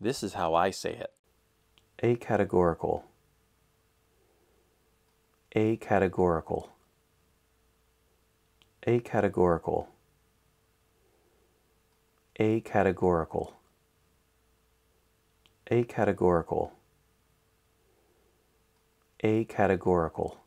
This is how I say it. A categorical. A categorical. A categorical. A categorical. A categorical. A categorical.